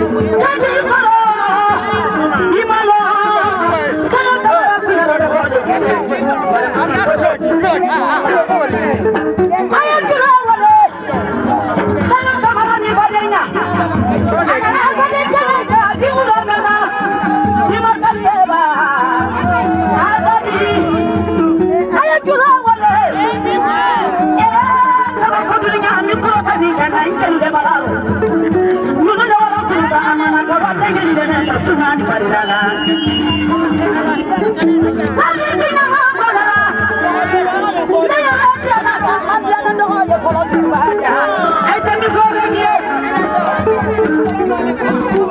What சுமாடி பரிதானா Thank you.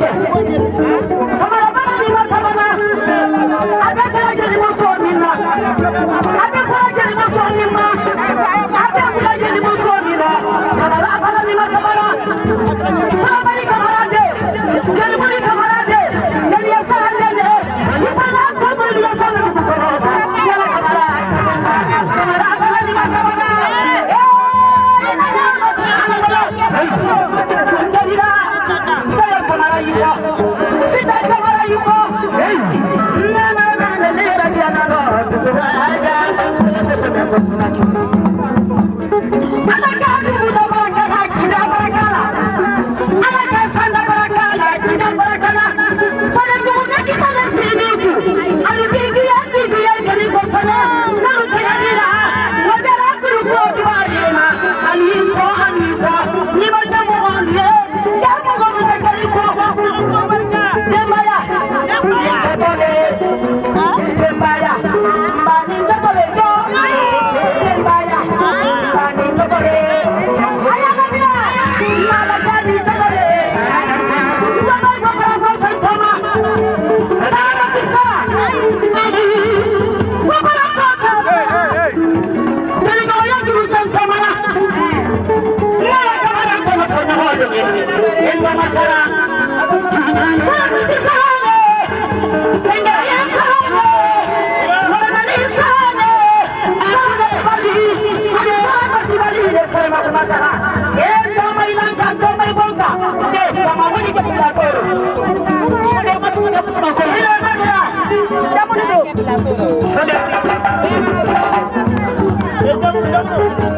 Yeah. Sudah. Sudah.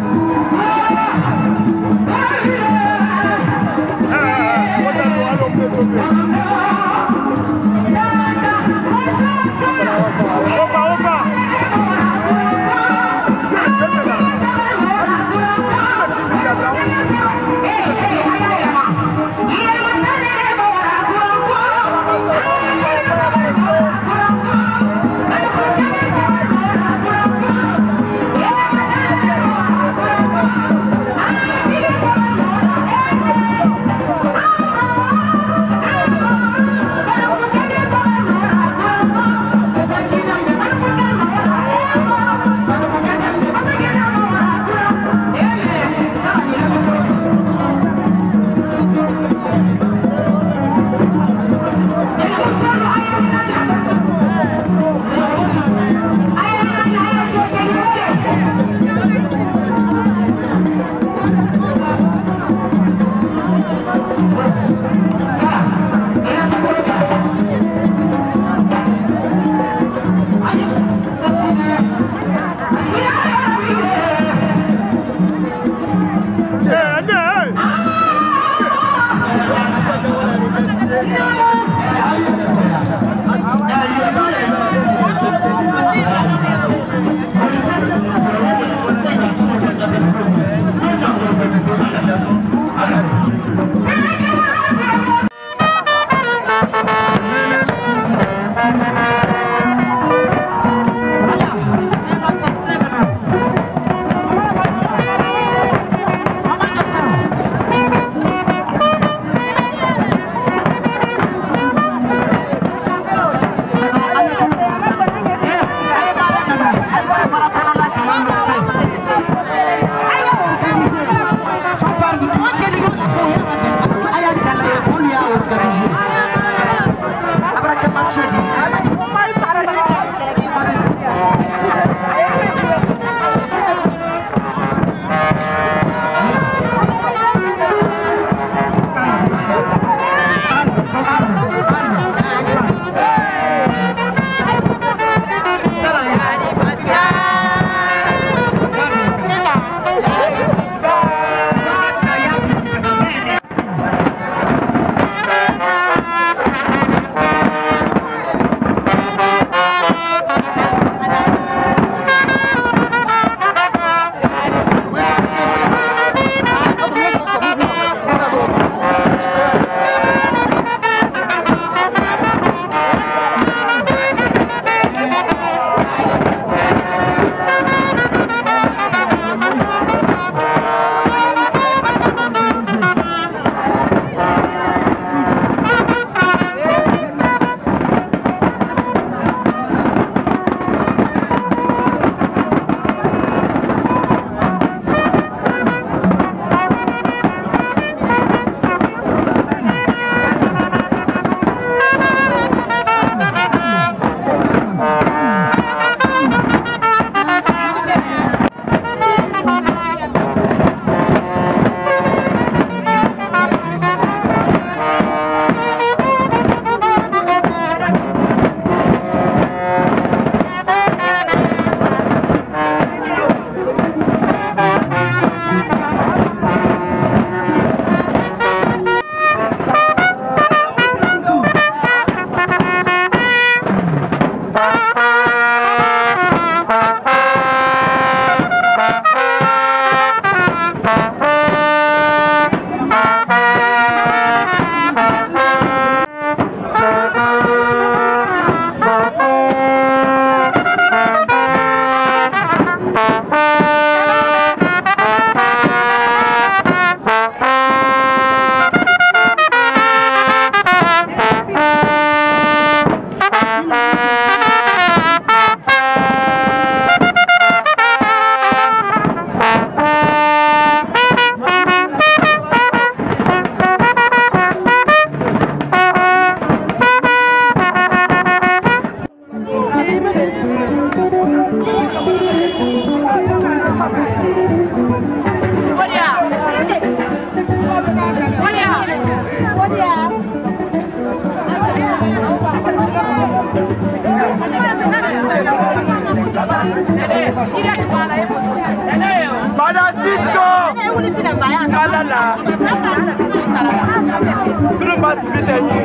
tunu ma sibi tɛ ye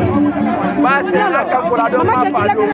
baasi ala ka kura dɔn ma fa